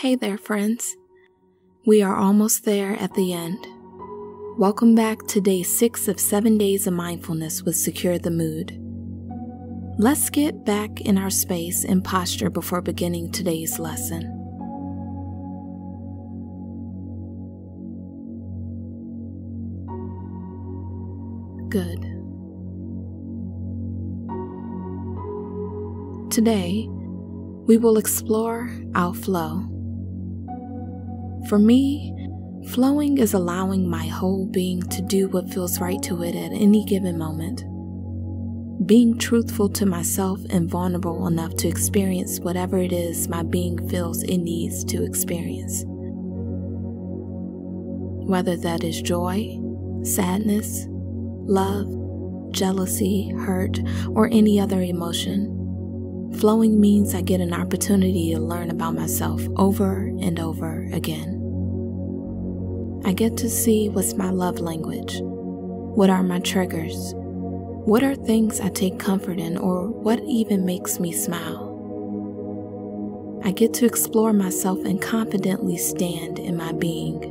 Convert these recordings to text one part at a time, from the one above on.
Hey there, friends. We are almost there at the end. Welcome back to day six of seven days of mindfulness with Secure the Mood. Let's get back in our space and posture before beginning today's lesson. Good. Today, we will explore our flow. For me, flowing is allowing my whole being to do what feels right to it at any given moment. Being truthful to myself and vulnerable enough to experience whatever it is my being feels it needs to experience. Whether that is joy, sadness, love, jealousy, hurt, or any other emotion. Flowing means I get an opportunity to learn about myself over and over again. I get to see what's my love language. What are my triggers? What are things I take comfort in, or what even makes me smile? I get to explore myself and confidently stand in my being.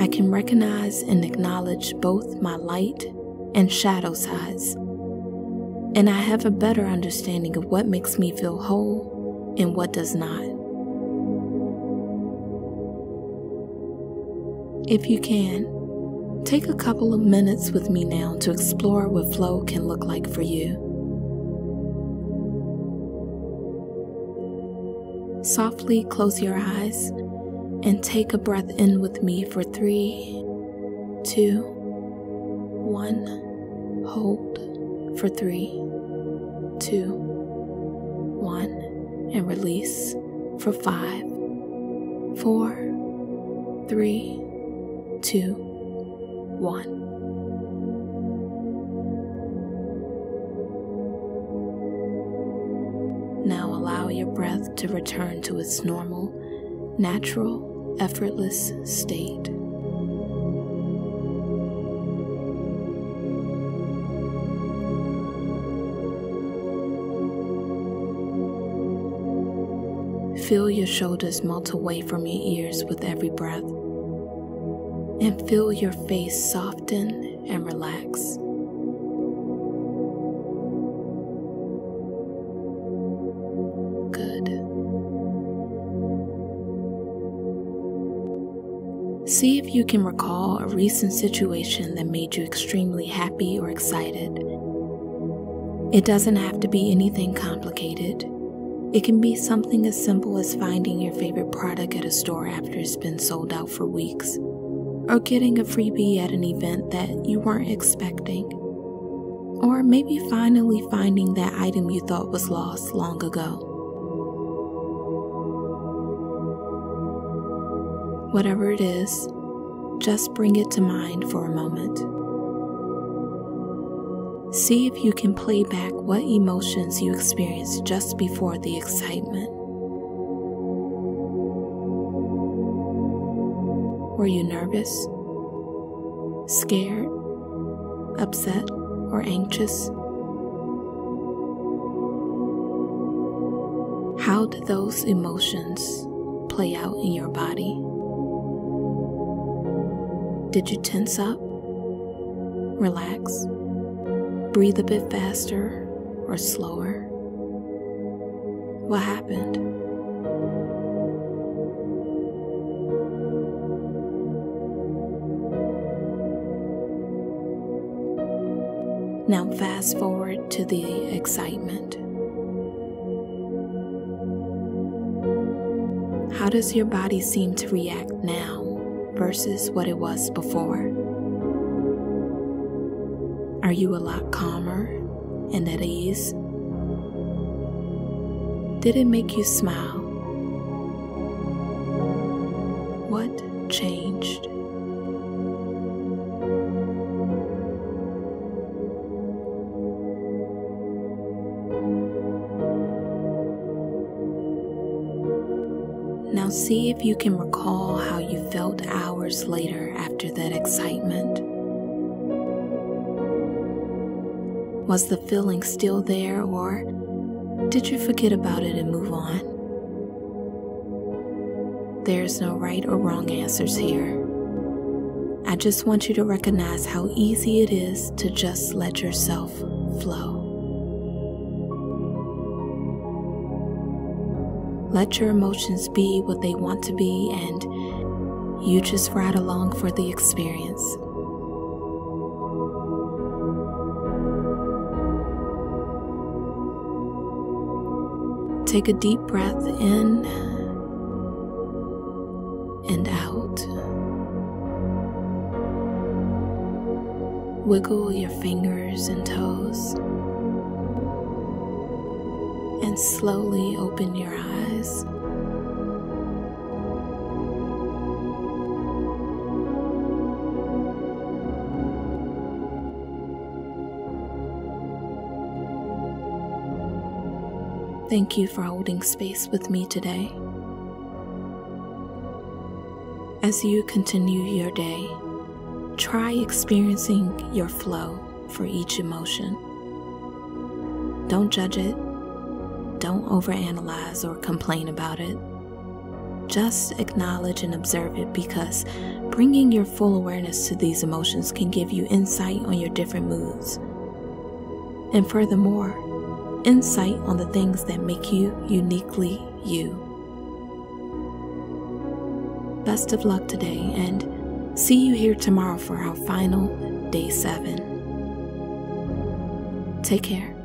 I can recognize and acknowledge both my light and shadow sides, and I have a better understanding of what makes me feel whole and what does not. If you can, take a couple of minutes with me now to explore what flow can look like for you. Softly close your eyes and take a breath in with me for three, two, one. Hold for three, two, one, and release for five, four, three, two, one. Now allow your breath to return to its normal, natural, effortless state. Feel your shoulders melt away from your ears with every breath. And feel your face soften and relax. Good. See if you can recall a recent situation that made you extremely happy or excited. It doesn't have to be anything complicated. It can be something as simple as finding your favorite product at a store after it's been sold out for weeks, or getting a freebie at an event that you weren't expecting, or maybe finally finding that item you thought was lost long ago. Whatever it is, just bring it to mind for a moment. See if you can play back what emotions you experienced just before the excitement. Were you nervous, scared, upset, or anxious? How did those emotions play out in your body? Did you tense up? Relax? Breathe a bit faster or slower? What happened? Now, fast forward to the excitement. How does your body seem to react now versus what it was before? Are you a lot calmer and at ease? Did it make you smile? What changed? Now, see if you can recall how you felt hours later after that excitement. Was the feeling still there, or Did you forget about it and move on? There's no right or wrong answers here. I just want you to recognize how easy it is to just let yourself flow. Let your emotions be what they want to be, and you just ride along for the experience. Take a deep breath in and out. Wiggle your fingers and toes. And slowly open your eyes. Thank you for holding space with me today. As you continue your day, try experiencing your flow for each emotion. Don't judge it, don't overanalyze or complain about it. Just acknowledge and observe it because bringing your full awareness to these emotions can give you insight on your different moods. And furthermore, insight on the things that make you uniquely you. Best of luck today, and see you here tomorrow for our final day seven. Take care.